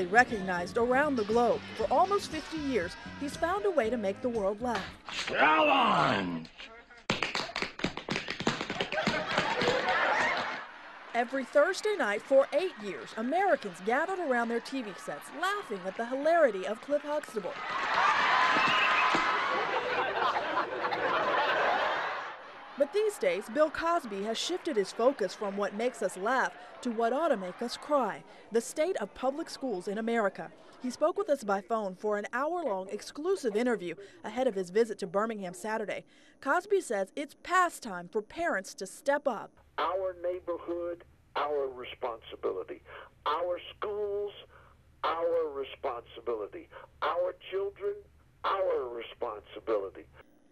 easily recognized around the globe. For almost 50 years, he's found a way to make the world laugh. Alan! Every Thursday night for eight years, Americans gathered around their TV sets laughing at the hilarity of Cliff Huxtable. But these days, Bill Cosby has shifted his focus from what makes us laugh to what ought to make us cry the state of public schools in America. He spoke with us by phone for an hour long exclusive interview ahead of his visit to Birmingham Saturday. Cosby says it's past time for parents to step up. Our neighborhood, our responsibility. Our schools, our responsibility. Our children, our responsibility.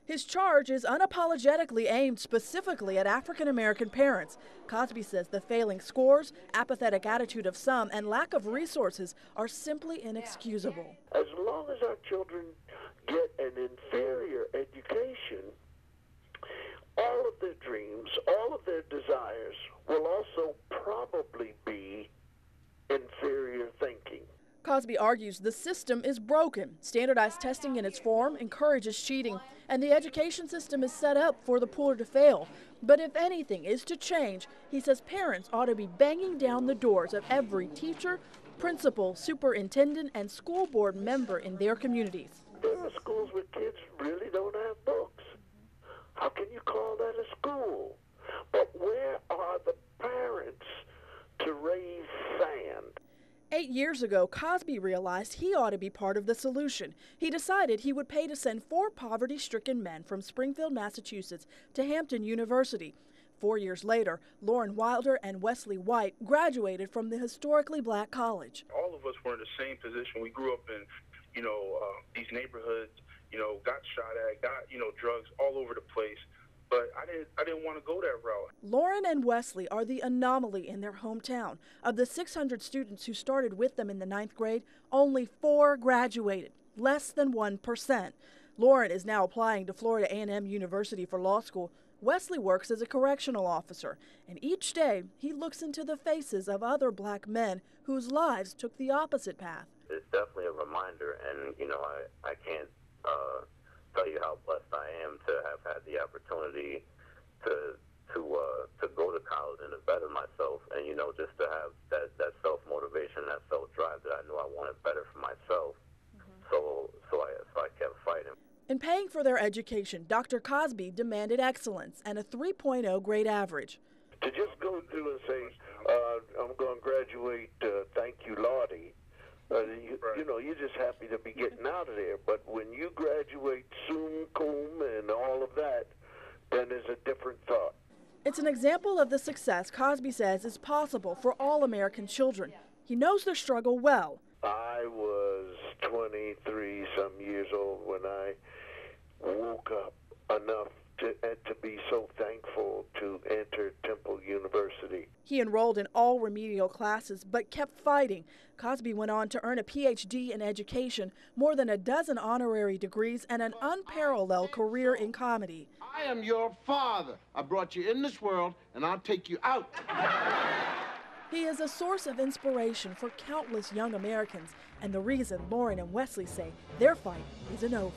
His charge is unapologetically aimed specifically at African American parents. Cosby says the failing scores, apathetic attitude of some, and lack of resources are simply inexcusable. As long as our children get an inferior education, all of their dreams, all of their desires will also probably be inferior thinking. Cosby argues the system is broken. Standardized testing in its form encourages cheating, and the education system is set up for the poor to fail. But if anything is to change, he says parents ought to be banging down the doors of every teacher, principal, superintendent, and school board member in their communities. There are schools where kids really don't have books. How can you call that a school? But where are the parents to raise? Eight years ago, Cosby realized he ought to be part of the solution. He decided he would pay to send four poverty stricken men from Springfield, Massachusetts to Hampton University. Four years later, Lauren Wilder and Wesley White graduated from the historically black college. All of us were in the same position. We grew up in, you know, uh, these neighborhoods, you know, got shot at, got, you know, drugs all over the place but I didn't I didn't want to go that route. Lauren and Wesley are the anomaly in their hometown. Of the 600 students who started with them in the ninth grade, only four graduated, less than 1%. Lauren is now applying to Florida A&M University for law school. Wesley works as a correctional officer, and each day he looks into the faces of other black men whose lives took the opposite path. It's definitely a reminder, and you know, I, I can't uh, tell you how blessed I am to have had the opportunity to to uh, to go to college and to better myself, and you know, just to have that that self motivation, that self drive that I knew I wanted better for myself. Mm-hmm. So so I so I kept fighting. In paying for their education, Dr. Cosby demanded excellence and a 3.0 grade average. To just go through and say, uh, I'm going to graduate, uh, thank you, Lottie, uh, you, right. you, know, you're just happy to be getting out of there. But when you graduate summa cum and all of that, then there's a different thought. It's an example of the success Cosby says is possible for all American children. He knows their struggle well. I was 23 some years old when I woke up enough to, uh, to be so thankful to enter Temple University. He enrolled in all remedial classes but kept fighting. Cosby went on to earn a PhD in education, more than a dozen honorary degrees, and an unparalleled career in comedy. I am your father. I brought you in this world, and I'll take you out. He is a source of inspiration for countless young Americans, and the reason Lauren and Wesley say their fight isn't over.